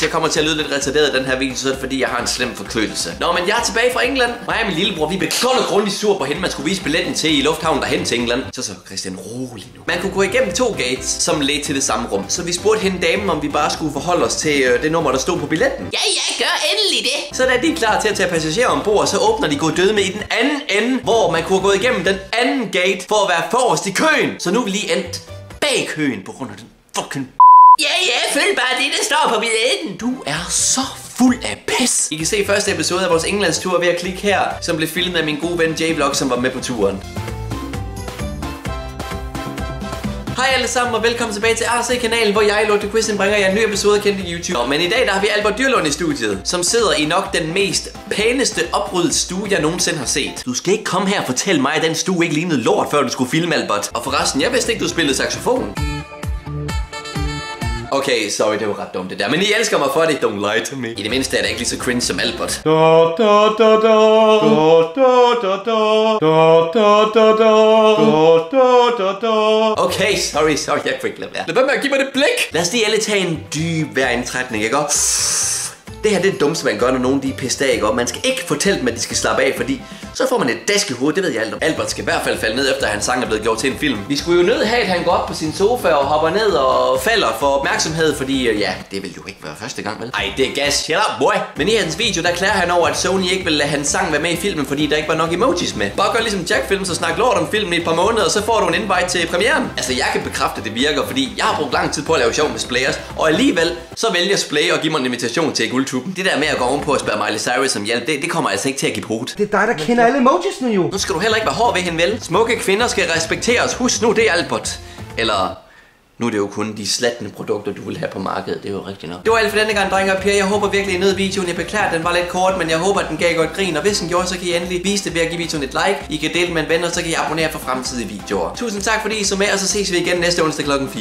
Hvis jeg kommer til at lyde lidt retarderet i den her video, så er det fordi, jeg har en slem forkølelse. Nå, men jeg er tilbage fra England. Mig og min lillebror, vi blev kold og grundigt sur på hende, man skulle vise billetten til i lufthavnen derhen til England. Så så, Christian, rolig nu. Man kunne gå igennem to gates, som ledte til det samme rum. Så vi spurgte hende damen, om vi bare skulle forholde os til øh, det nummer, der stod på billetten. Ja, ja, gør endelig det. Så da de er klar til at tage passagerer ombord, så åbner de gå døde med i den anden ende, hvor man kunne gået igennem den anden gate for at være forrest i køen. Så nu er vi lige endt bag køen på grund af den fucking Ja, ja, følg bare det, der står på billetten. du er så fuld af pis. I kan se første episode af vores Englandstur ved at klikke her, som blev filmet af min gode ven J-Vlog, som var med på turen. Hej alle sammen og velkommen tilbage til RC-kanalen, hvor jeg, Lord Quizzen, bringer jer en ny episode af Kendte YouTube. Nå, men i dag der har vi Albert Dyrlund i studiet, som sidder i nok den mest pæneste opryddet stue, jeg nogensinde har set. Du skal ikke komme her og fortælle mig, at den stue ikke lignede lort, før du skulle filme, Albert. Og forresten, jeg vidste ikke, du spillede saxofon. Okay, sorry, det var ret dumt det der. Men I elsker mig for det. Don't lie to me. I det mindste er det ikke lige så cringe som Albert. Da, da, da, da. Da, da, da, da. Da, da, da, da. Da, da. Okay, sorry, sorry, jeg kunne ikke lade være. Lad være med at give mig det blik. Lad os lige alle tage en dyb vejrindtrækning, ikke? Det her det er det dummeste, man gør, når nogen de er pissed af? Og man skal ikke fortælle dem, at de skal slappe af, fordi så får man et dask i hovedet, det ved jeg alt om. Albert skal i hvert fald falde ned, efter at hans sang er blevet gjort til en film. Vi skulle jo nødt have, at han går op på sin sofa og hopper ned og falder for opmærksomhed, fordi øh, ja, det vil jo ikke være første gang, vel? Ej, det er gas. Shut up, boy. Men i hans video, der klager han over, at Sony ikke vil lade hans sang være med i filmen, fordi der ikke var nok emojis med. Bare gør ligesom Jack Films og snak lort om filmen i et par måneder, og så får du en invite til premieren. Altså, jeg kan bekræfte, at det virker, fordi jeg har brugt lang tid på at lave sjov med Splayers, og alligevel så vælger Splay at give mig en invitation til guldtuben. Det der med at gå ovenpå og spørge Miley Cyrus om hjælp, det, det kommer altså ikke til at give brud. Det er dig, der kender alle emojisene jo. Nu skal du heller ikke være hård ved hende, vel? Smukke kvinder skal respekteres. Husk nu, det er Albert. Eller... Nu er det jo kun de slattende produkter, du vil have på markedet. Det er jo rigtigt nok. Det var alt for denne gang, drenge og piger. Jeg håber virkelig, I nød videoen. Jeg beklager, at den var lidt kort, men jeg håber, at den gav godt grin. Og hvis den gjorde, så kan I endelig vise det ved at give videoen et like. I kan dele den med en ven, og så kan I abonnere for fremtidige videoer. Tusind tak, fordi I så med, og så ses vi igen næste onsdag klokken 4.